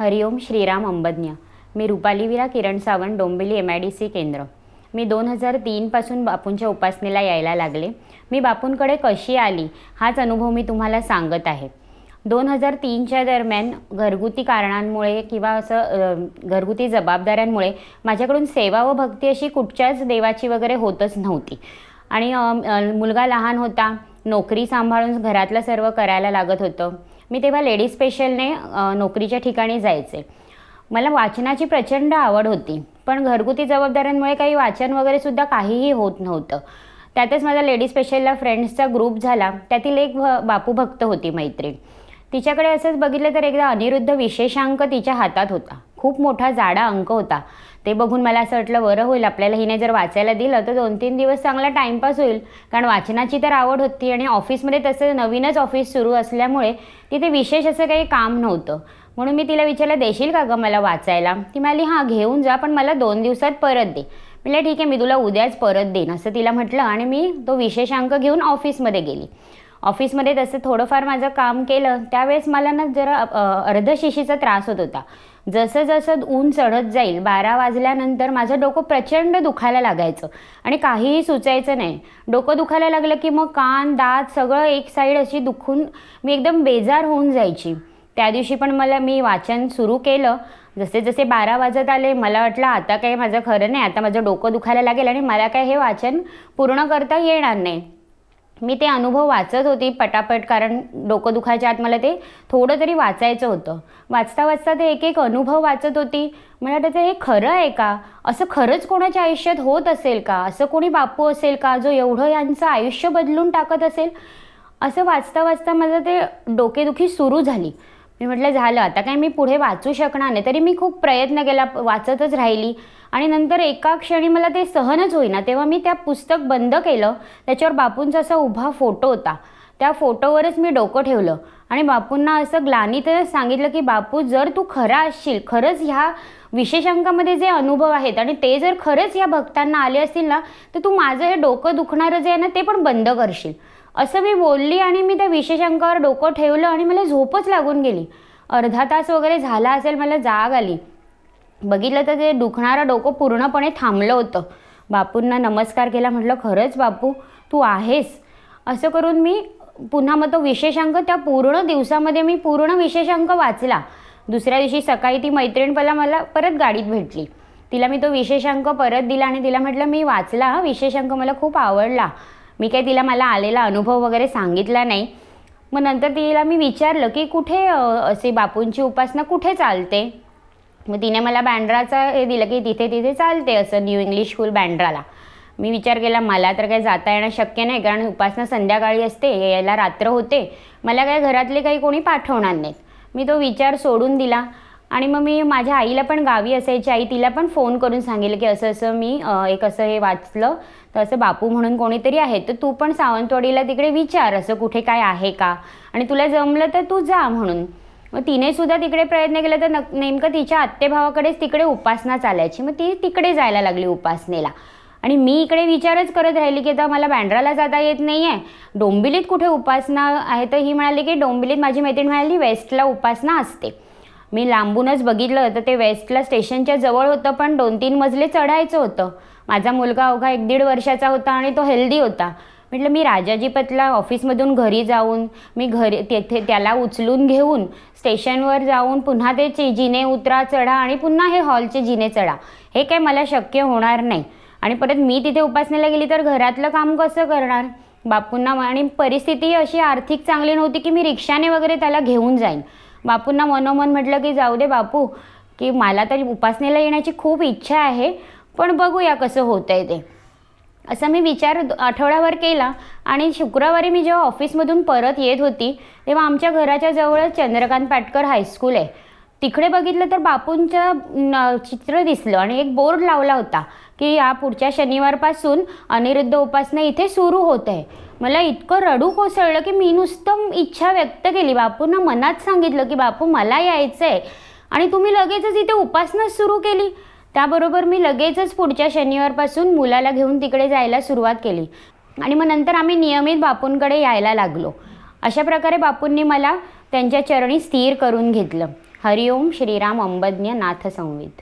Hariom Shriram अंबज्ञ. Me Rupali Vira Kiran Sawant Dombivli M I D C केंद्र. मी दोन हजार तीनपासून बापूंच्या उपासनेला यायला लागले. मी बापूंकडे कशी आली हाच अनुभव मी तुम्हाला सांगत आहे. दोन हजार तीनच्या दरम्यान घरगुती कारणांमुळे किंवा असं घरगुती जबाबदाऱ्यांमुळे माझ्याकडून सेवा व भक्ती अशी कुठच्याच देवाची वगैरे होतच नव्हती. आणि मुलगा लहान होता. नोकरी सांभाळून घरातलं सर्व करायला लागत होतं. मी तेव्हा लेडीज स्पेशलने नोकरीच्या ठिकाणी जायचे. मला वाचनाची प्रचंड आवड होती पण घरगुती जबाबदाऱ्यांमुळे काही वाचन वगैरेसुद्धा काहीही होत नव्हतं. त्यातच माझा लेडीज स्पेशलला फ्रेंड्सचा ग्रुप झाला त्यातील एक भ बापू भक्त होती मैत्रीण तिच्याकडे असंच बघितलं तर एकदा अनिरुद्ध विशेषांक तिच्या हातात होता. खूप मोठा जाडा अंक होता. ते बघून मला असं वाटलं बरं होईल आपल्याला हिने जर वाचायला दिलं तर दोन तीन दिवस चांगला टाईमपास होईल. कारण वाचनाची तर आवड होती आणि ऑफिसमध्ये तसं नवीनच ऑफिस सुरू असल्यामुळे तिथे विशेष असं काही काम नव्हतं. म्हणून मी तिला विचारलं देशील का गं मला वाचायला? ती म्हणाली हां घेऊन जा पण मला दोन दिवसात परत दे. म्हटलं ठीक आहे मी तुला उद्याच परत देईन. असं तिला म्हटलं आणि मी तो विशेषांक घेऊन ऑफिसमध्ये गेली. ऑफिसमध्ये तसं थोडंफार माझं काम केलं त्यावेळेस मला ना जरा अर्धशिशीचा त्रास होत होता. जसं जसं ऊन चढत जाईल बारा वाजल्यानंतर माझं डोकं प्रचंड दुखायला लागायचं आणि काहीही सुचायचं नाही. डोकं दुखायला लागलं की मग कान दात सगळं एक साईड अशी दुखून मी एकदम बेजार होऊन जायची. त्या दिवशी पण मला मी वाचन सुरू केलं. जसे जसे बारा वाजत आले मला वाटलं आता काही माझं खरं नाही आता माझं डोकं दुखायला लागेल आणि मला काय हे वाचन पूर्ण करता येणार नाही. मी ते अनुभव वाचत होती पटापट कारण डोकं दुखायच्या आत मला ते थोडं तरी वाचायचं होतं. वाचता वाचता ते एक एक अनुभव वाचत होती. मला त्याचं हे खरं आहे का? असं खरंच कोणाच्या आयुष्यात होत असेल का? असं कोणी बापू असेल का जो एवढं यांचं आयुष्य बदलून टाकत असेल? असं वाचता वाचता माझं ते डोकेदुखी सुरू झाली. मी म्हटलं झालं आता काय मी पुढे वाचू शकणार नाही. तरी मी खूप प्रयत्न केला वाचतच राहिली. आणि नंतर एका क्षणी मला ते सहनच होईना. तेव्हा मी त्या पुस्तक बंद केलं. त्याच्यावर बापूंचा असा उभा फोटो होता. त्या फोटोवरच मी डोकं ठेवलं. आणि बापूंना असं ग्लानीतच सांगितलं की बापू जर तू खरा असशील खरंच ह्या विशेषांकामध्ये जे अनुभव आहेत आणि ते जर खरंच या भक्तांना आले असतील ना तर तू माझं हे डोकं दुखणारं जे आहे ना ते पण बंद करशील. असं मी बोलली आणि मी त्या विशेषांकावर डोकं ठेवलं आणि मला झोपच लागून गेली. अर्धा तास वगैरे झाला असेल मला जाग आली. बघितलं तर ते दुखणारं डोकं पूर्णपणे थांबलं होतं. बापूंना नमस्कार केला म्हटलं खरंच बापू तू आहेस. असं करून मी पुन्हा मग तो विशेषांक त्या पूर्ण दिवसामध्ये मी पूर्ण विशेषांक वाचला. दुसऱ्या दिवशी सकाळी ती मैत्रीण पहिला मला परत गाडीत भेटली. तिला मी तो विशेषांक परत दिला आणि तिला म्हटलं मी वाचला हा विशेषांक मला खूप आवडला. मी काही तिला मला आलेला अनुभव वगैरे सांगितला नाही. मग नंतर तिला मी विचारलं की कुठे असे बापूंची उपासना कुठे चालते? मग तिने मला बँड्राचा हे दिलं की तिथे तिथे चालते असं न्यू इंग्लिश स्कूल बँड्राला. मी विचार केला मला तर काही जाता येणं शक्य नाही कारण उपासना संध्याकाळी असते यायला रात्र होते. मला काय घरातले काही कोणी पाठवणार नाहीत. मी तो विचार सोडून दिला. आणि मग मी माझ्या आईला पण गावी असायची. आई तिला पण फोन करून सांगेल की असं असं मी एक असं हे वाचलं. तर असं बापू म्हणून कोणीतरी आहे. तर तू पण सावंतवाडीला तिकडे विचार असं कुठे काय आहे का? आणि तुला जमलं तर तू जा म्हणून. मग तिने सुद्धा तिकडे प्रयत्न केला. तर नक नेमकं तिच्या आत्तेभावाकडेच तिकडे उपासना चालायची. मग ती तिकडे जायला लागली उपासनेला. आणि मी इकडे विचारच करत राहिली की आता मला बँड्राला जाता येत नाही आहे डोंबिलीत कुठे उपासना आहे? तर ही म्हणाली की डोंबिलीत माझी मैत्रीण म्हणाली वेस्टला उपासना असते. मी लांबूनच बघितलं तर ते वेस्टला स्टेशनच्या जवळ होतं पण दोन तीन मजले चढायचं होतं. माझा मुलगा अवघा एक दीड वर्षाचा होता आणि तो हेल्दी होता. म्हटलं मी राजाजी पतला ऑफिसमधून घरी जाऊन मी घरी तेथे त्याला उचलून घेऊन स्टेशनवर जाऊन पुन्हा ते ची- जिने उतरा चढा आणि पुन्हा हे हॉलचे जिने चढा. हे काय मला शक्य होणार नाही. आणि परत मी तिथे उपासनेला गेली तर घरातलं काम कसं करणार? बापूंना आणि परिस्थिती अशी आर्थिक चांगली नव्हती की मी रिक्षाने वगैरे त्याला घेऊन जाईन. बापूंना मनोमन म्हटलं की जाऊ दे बापू की मला तरी उपासनेला येण्याची खूप इच्छा आहे पण बघूया कसं होतं आहे ते. असा मी विचार आठवड्याभर केला आणि शुक्रवारी मी जेव्हा ऑफिसमधून परत येत होती तेव्हा आमच्या घराच्या जवळच चंद्रकांत पाटकर हायस्कूल आहे. तिकडे बघितलं तर बापूंचं चित्र दिसलं आणि एक बोर्ड लावला होता. की या पुढच्या शनिवारपासून अनिरुद्ध उपासना इथे सुरू होत आहे. मला इतकं रडू कोसळलं की मी नुसतं इच्छा व्यक्त केली. बापूंना मनात सांगितलं की बापू मला यायचं आहे आणि तुम्ही लगेचच इथे उपासना सुरू केली. त्याबरोबर मी लगेचच पुढच्या शनिवारपासून मुलाला घेऊन तिकडे जायला सुरुवात केली. आणि मग नंतर आम्ही नियमित बापूंकडे यायला लागलो. अशा प्रकारे बापूंनी मला त्यांच्या चरणी स्थिर करून घेतलं. हरिओम श्रीराम अंबज्ञ नाथ संविध